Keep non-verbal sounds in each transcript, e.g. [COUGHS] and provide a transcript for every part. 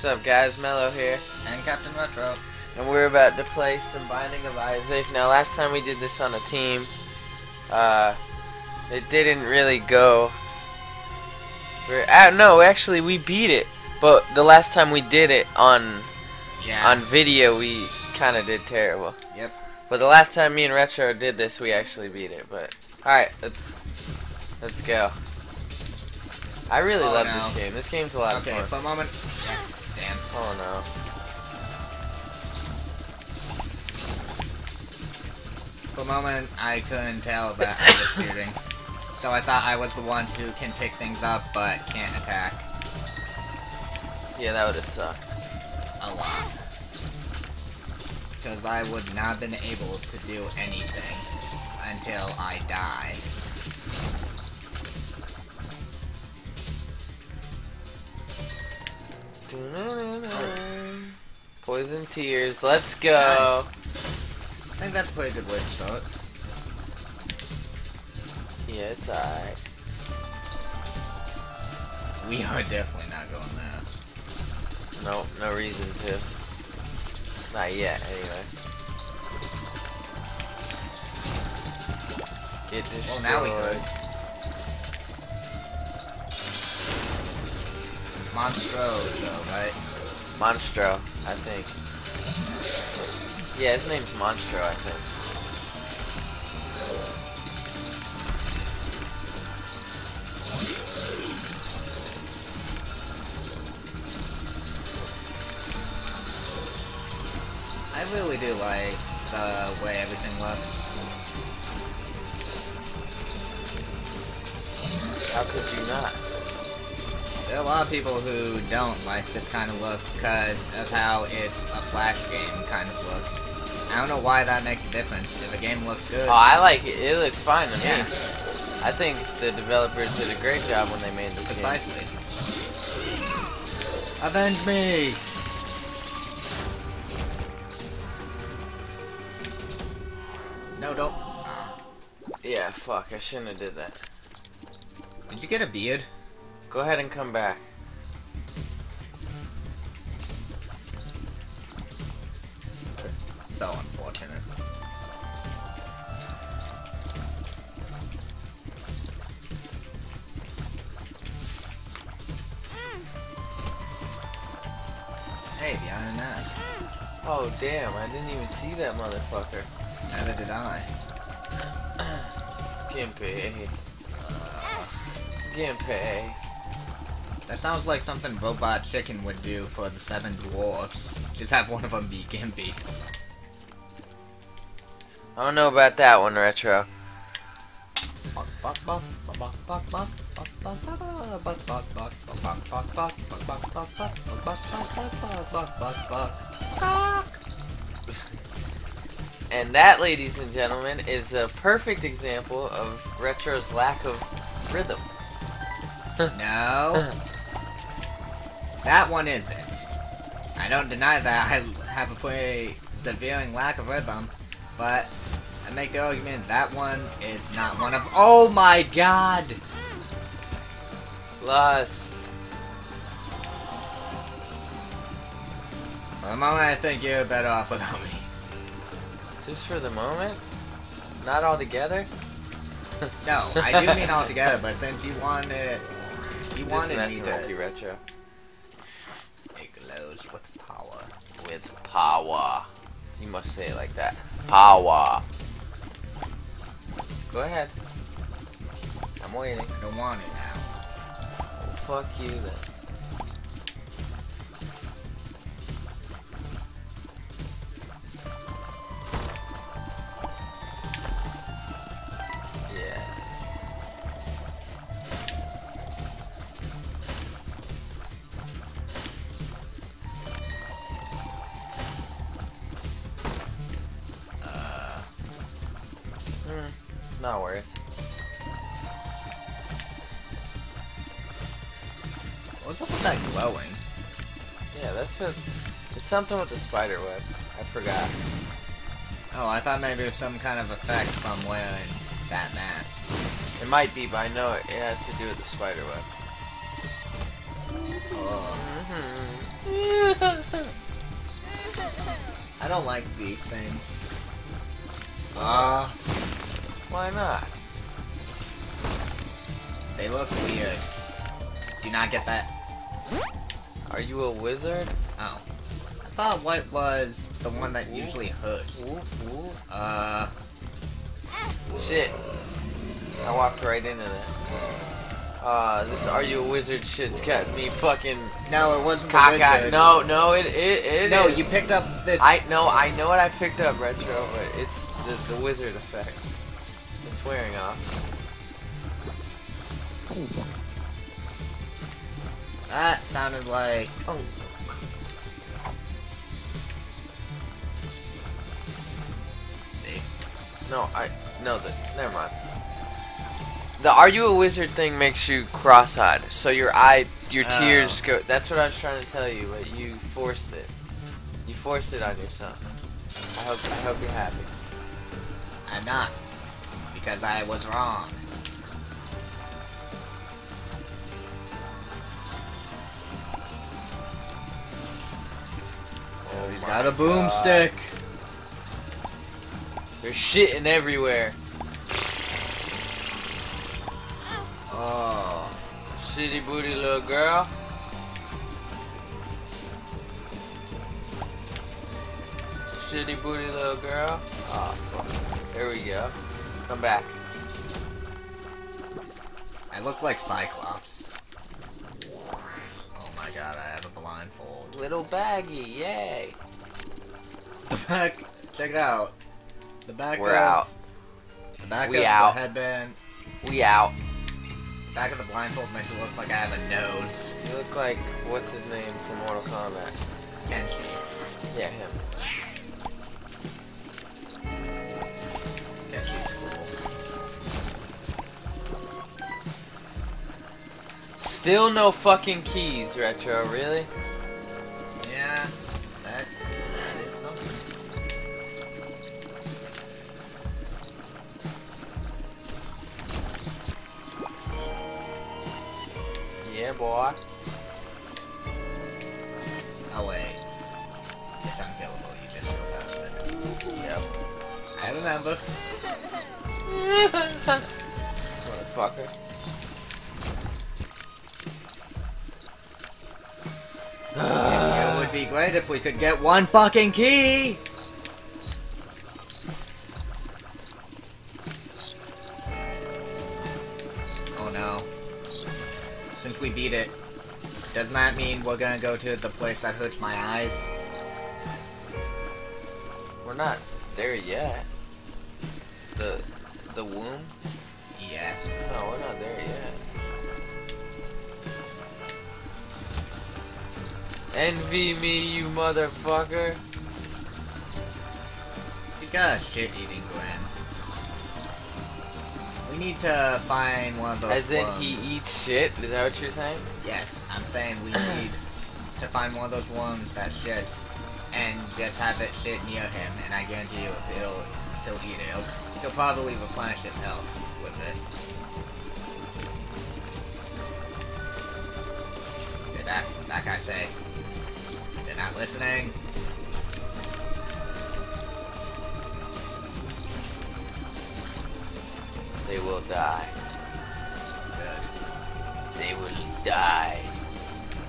What's up guys, Melo here. And Captain Retro. And we're about to play some Binding of Isaac. Now last time we did this on a team, uh, it didn't really go. For, uh, no, actually we beat it. But the last time we did it on Yeah. on video, we kind of did terrible. Yep. But the last time me and Retro did this, we actually beat it. But all right, let's let's go. I really Oh, love no. this game. This game's a lot Okay, of fun. a moment. Yeah, damn. Oh no. For a moment, I couldn't tell that I was shooting. So I thought I was the one who can pick things up but can't attack Yeah, that would have sucked. a lot. Because I would not have been able to do anything until I die. Poison tears. Let's go. I think that's a pretty good way to start. Yeah, it's alright. We are definitely not going there. No, no reason to. Not yet, anyway. Get destroyed. Well, now we could. Monstroso, right? Monstro, I think. Yeah, his name's Monstro, I think. I really do like the way everything looks. How could you not? There are a lot of people who don't like this kind of look because of how it's a flash game kind of look. I don't know why that makes a difference. If a game looks good, Oh, I like it. It looks fine to Yeah. me. I think the developers did a great job when they made this game. precisely. Avenge me! No, don't. Yeah, fuck. I shouldn't have did that. Did you get a beard? Go ahead and come back. So unfortunate. Hey, the Iron Mask. Oh, damn. I didn't even see that motherfucker. Neither did I. Gimpy. Gimpy. That sounds like something Robot Chicken would do for the Seven Dwarfs. Just have one of them be Gimpy. I don't know about that one, Retro. And that, ladies and gentlemen, is a perfect example of Retro's lack of rhythm. No. [LAUGHS] that one isn't. I don't deny that I have a pretty severe lack of rhythm, but I make the argument that one is not one of. Oh my god! Lust. For the moment, I think you're better off without me. Just for the moment? Not all together? No, I do mean all together, but since you wanted, you wanted me messing with you, to. Retro. It glows with power. With power. You must say it like that. Power. Go ahead. I'm waiting. I don't want it now. Well, fuck you then. What's up with that glowing? Yeah, that's a. It's something with the spider web. I forgot. Oh, I thought maybe it was some kind of effect from wearing that mask. It might be, but I know it, has to do with the spider web. [LAUGHS] Oh. Mm-hmm. don't like these things. Uh, Why not? they look weird. Do not get that. Are you a wizard? Oh. I thought white was the one that usually hurts. Ooh, ooh. Uh, Shit. I walked right into that. Uh, this Are You a Wizard shit's got me fucking no, it wasn't the cockeyed. wizard. No, no, it it, it No, is. you picked up this. I know, I know what I picked up, retro, but it's the, the wizard effect. It's wearing off. That sounded like. Oh. See. No, I no. The never mind. The "Are you a wizard" thing makes you cross-eyed, so your eye, your Oh. tears go. That's what I was trying to tell you, but you forced it. You forced it on yourself. I hope I hope you're happy. I'm not. Because I was wrong. He's got a boomstick. There's shitting everywhere. Oh. Shitty booty little girl. Shitty booty little girl. Ah, fuck. There we go. Come back. I look like Cyclops. Little baggy, yay. The back, check it out. The back We're of, out. The back We of out. the headband, We out. the back of the blindfold makes it look like I have a nose. You look like, what's his name from Mortal Kombat? Kenshi. Yeah, him. Kenshi's cool. Still no fucking keys, Retro, really? We could get one fucking key! Oh no. Since we beat it, doesn't that mean we're gonna go to the place that hurts my eyes? We're not there yet. The the womb? Yes. No, we're not there Envy me, you motherfucker. He's got a shit-eating grin. We need to find one of those As in, he eats shit? Is that what you're saying? Yes, I'm saying we [CLEARS THROAT] need to find one of those worms that shits and just have it shit near him, and I guarantee you he'll he'll eat it. He'll, he'll probably replenish his health with it. Back, back I say. Not listening. They will die. Good. They will die.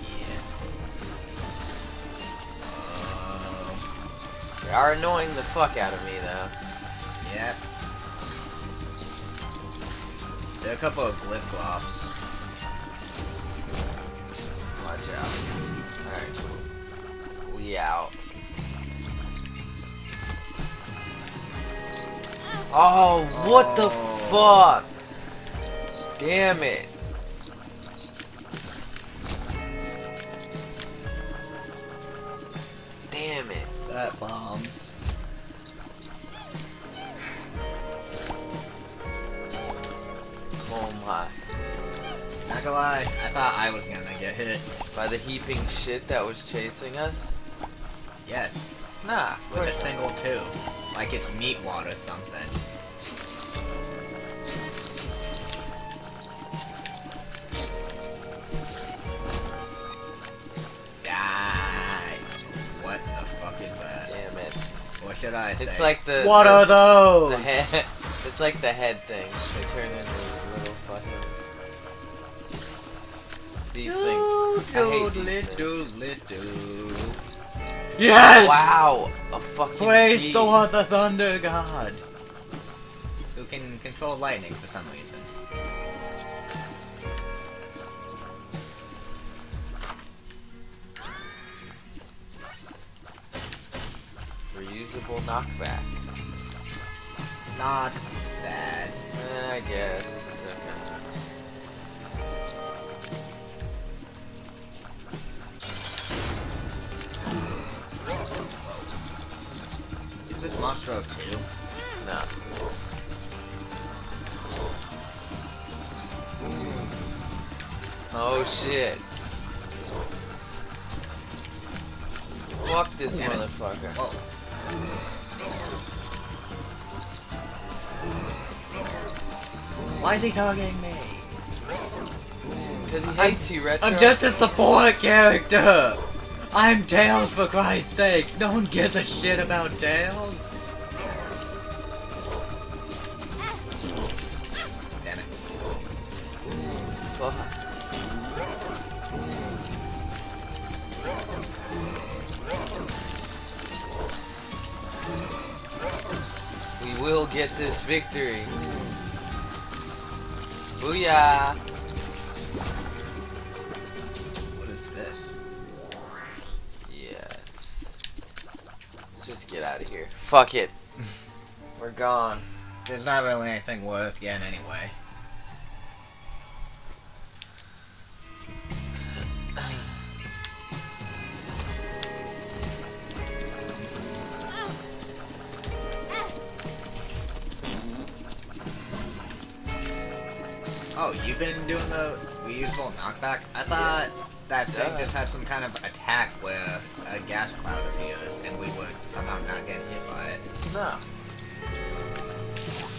Yeah. Um, They are annoying the fuck out of me, though. Yep. There are a couple of glip glops. Watch out. Alright. Out. Oh, what the fuck? Damn it. Damn it. That bombs. Oh my. Not gonna lie, I thought I was gonna get hit. By the heaping shit that was chasing us? Yes, Nah, with a single tooth. Like it's Meatwad or something. Die. What the fuck is that? Damn it. should I say? It's like the. What the, are those? The head. [LAUGHS] It's like the head thing. They turn into little fucking. These things. I hate these things. Yes! Wow! A fucking. Praise the Lord, the Thunder God! Who can control lightning for some reason. Reusable knockback. Not bad. I guess. This Monstro 2? No. Oh shit. Fuck this Damn motherfucker. Whoa. Why is he targeting me? Because he I'm- hates you, Retro. I'm just a support character! I'm Tails for Christ's sakes! No one gives a shit about Tails! Damn it. Fuck. We will get this victory. Booyah! Here. Fuck it. [LAUGHS] We're gone. There's not really anything worth getting anyway. [SIGHS] Oh, you've been doing the reusable knockback? I thought that thing Yeah. just had some kind of attack where a gas cloud appears and we would somehow not get hit by it. No.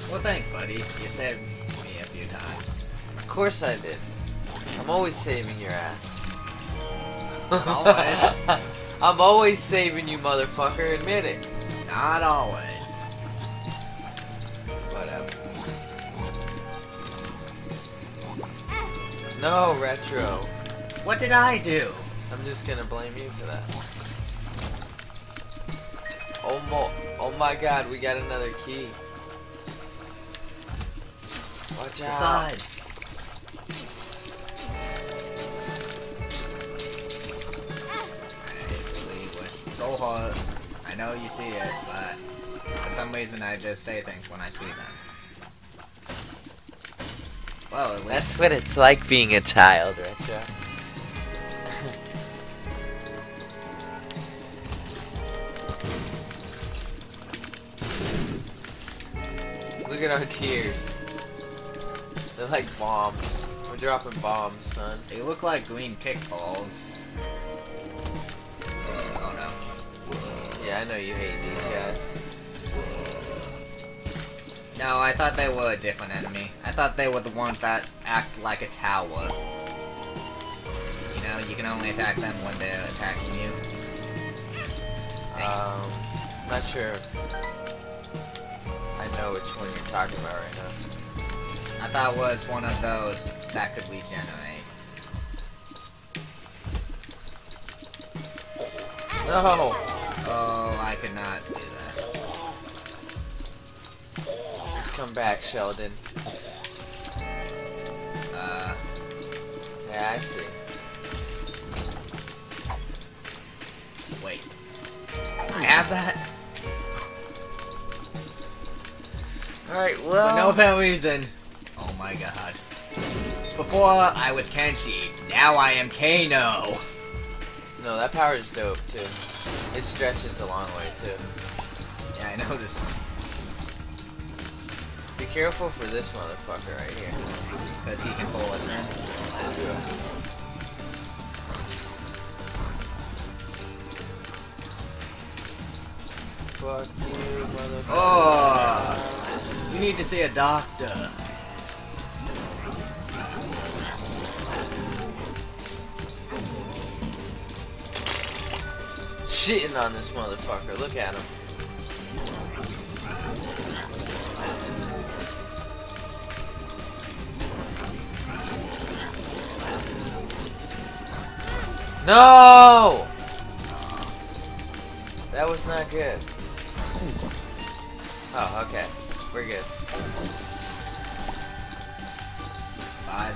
Well, thanks, buddy. You saved me a few times. Of course I did. I'm always saving your ass. Always. [LAUGHS] I'm always saving you, motherfucker. Admit it. Not always. Whatever. No, Retro. What did I do? I'm just gonna blame you for that. Oh mo oh my god, we got another key. Watch out. Decide. I so hard. I know you see it, but for some reason I just say things when I see them. Well, at least That's what it's like being a child, right, Retro. Look at our tears. They're like bombs. We're dropping bombs, son. they look like green kickballs. Uh, oh no. Yeah, I know you hate these guys. No, I thought they were a different enemy. I thought they were the ones that act like a tower. You know, you can only attack them when they're attacking you. Um, not sure. I know which one you're talking about right now. I thought it was one of those that could regenerate. No! Oh, I could not see that. Just come back, Sheldon. Uh, Yeah, I see. wait. I have that? Alright, For well. no apparent reason. Oh my god. Before I was Kenshi, now I am Kano. No, that power is dope, too. It stretches a long way, too. Yeah, I noticed. Be careful for this motherfucker right here. Because he can pull us in. Fuck you, motherfucker. Oh! need to see a doctor. Shitting on this motherfucker. Look at him. No! That was not good. Oh, okay. We're good.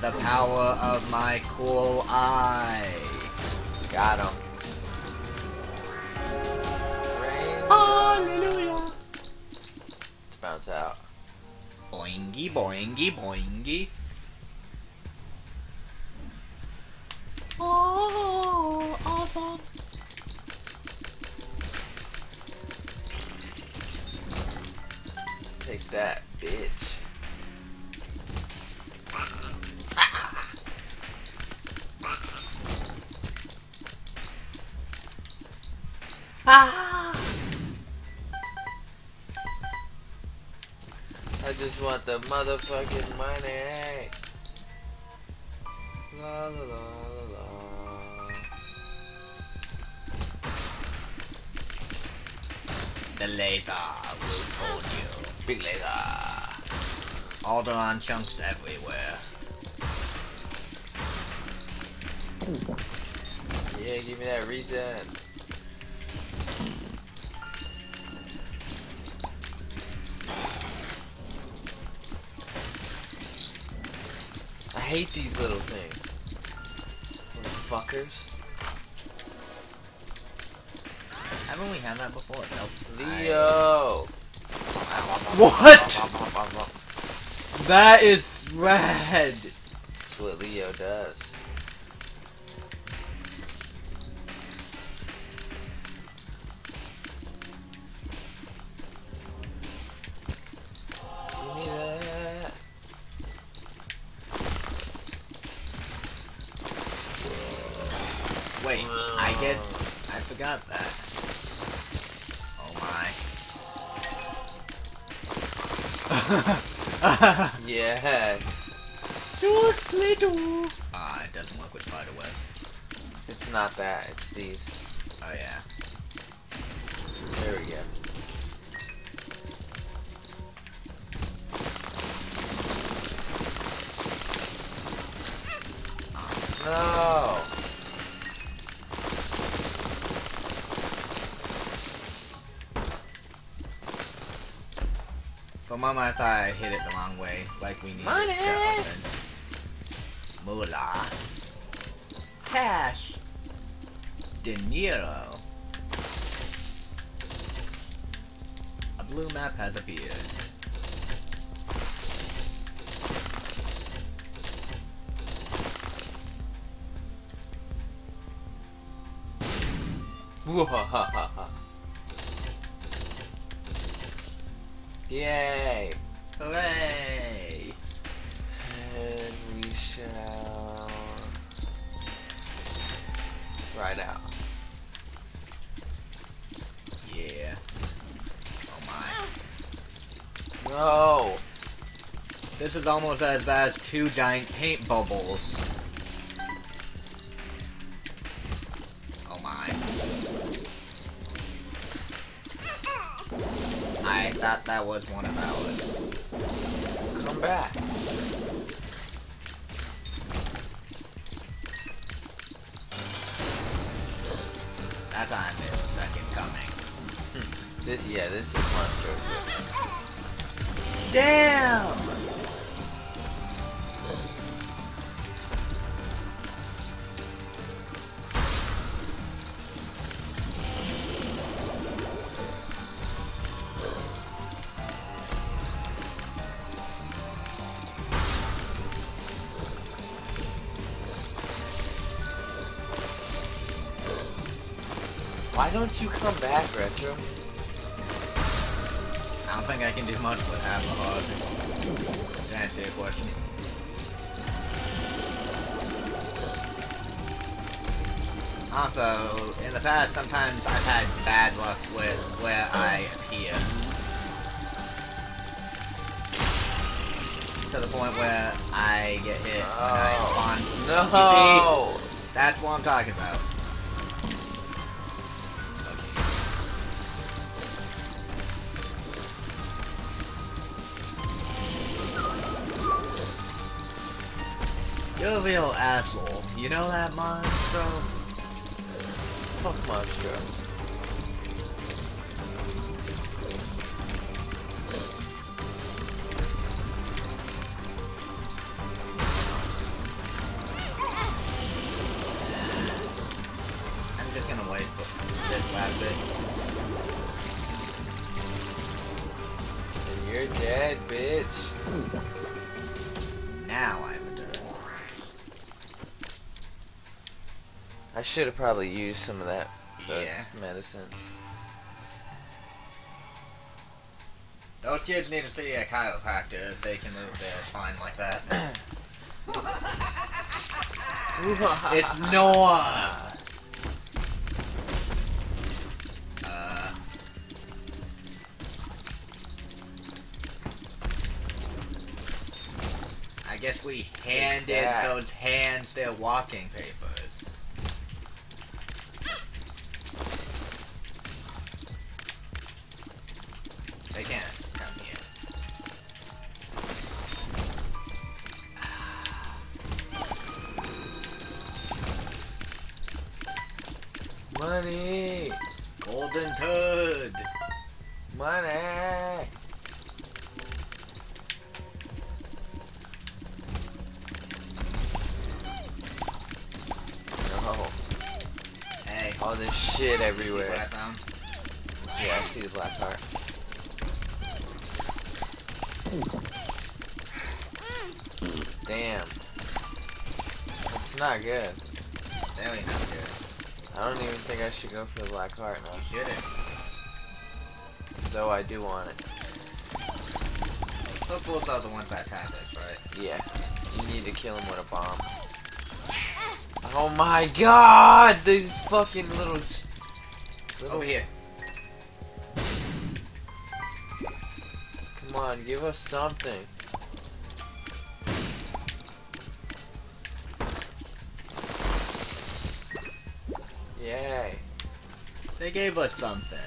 The power of my cool eye. Got him. Hallelujah. Let's bounce out. Boingy, boingy, boingy. Oh, awesome. Take that, bitch. Ah! I just want the motherfucking money. La la la la la. The laser will hold you. Big laser. Alderon chunks everywhere. Yeah, give me that regen. Hate these little things. Little fuckers. Haven't we had that before? Nope. Leo! What? That is red. That's what Leo does. Wait, I get. I forgot that. Oh my. [LAUGHS] Yes. Totally do. Ah, it doesn't work with spider webs. It's not that, it's these. Oh yeah. There we go. For a moment, I thought I hit it the wrong way, like we need Money! Moolah. Cash. De Niro. A blue map has appeared. Yay. Hooray! And we shall ride out. Yeah. Oh my. No. This is almost as bad as two giant paint bubbles. Thought that was one of ours. Come back. That time is the second coming. Hmm. This, yeah, this is monstrous. Damn! Don't you come back, Retro? I don't think I can do much with half a heart. To answer your question. Also, in the past, sometimes I've had bad luck with where I appear. To the point where I get hit when I oh, spawn. No. That's what I'm talking about. Jovial asshole. You know that, Monstro? Fuck Monstro. Should have probably used some of that Yeah. medicine. Those kids need to see a chiropractor if they can move their spine like that. [COUGHS] [LAUGHS] it's [LAUGHS] Noah! Uh, I guess we handed those hands their walking papers. Damn. It's not good. Very not good. I don't even think I should go for the black heart now. You shouldn't. Though I do want it. Footballs are the ones that attack us, right? Yeah. You need to kill him with a bomb. Oh my god! These fucking little. little Over here. Come on, give us something. They gave us something.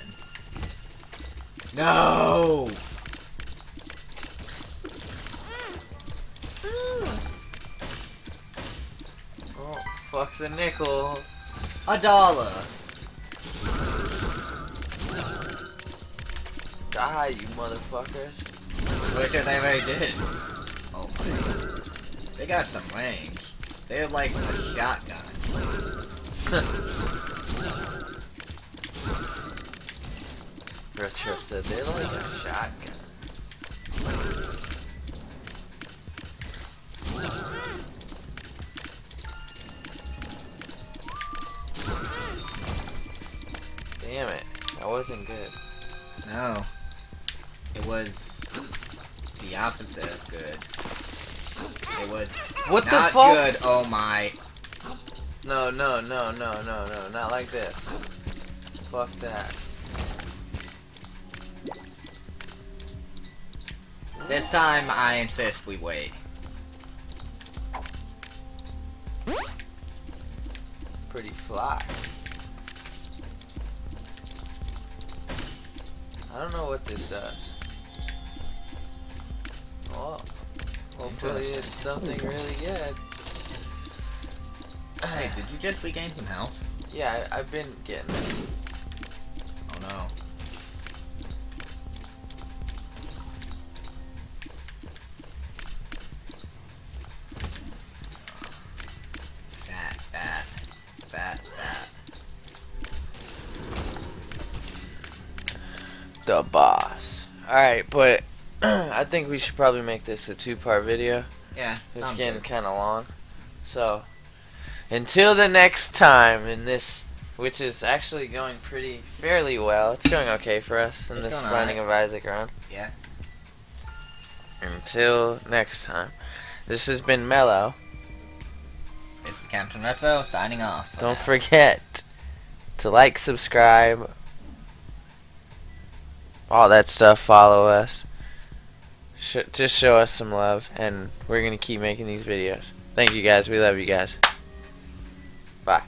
No! Oh, fuck the nickel. A dollar! Die, you motherfuckers. Which they already did. Oh my. They got some range. They have like a shotgun. [LAUGHS] Retro said they're like a shotgun. Damn it. That wasn't good. No. It was the opposite of good. It was What the not fuck? good, oh my. No, no, no, no, no, no. Not like this. Fuck that. This time I insist we wait. Pretty fly. I don't know what this does. Oh. Hopefully it's something really good. Hey, did you just regain some health? Yeah, I, I've been getting it. The boss. Alright, but [CLEARS THROAT] I think we should probably make this a two part video. Yeah, It's getting kind of long. So, until the next time in this, which is actually going pretty fairly well. It's going okay for us in It's this going Binding of Isaac round. Yeah. Until next time, this has been Melo. This is Captain Retro signing off. Don't now. forget to like, subscribe, all that stuff. Follow us. Sh- just show us some love, and we're gonna keep making these videos. Thank you guys. We love you guys. Bye.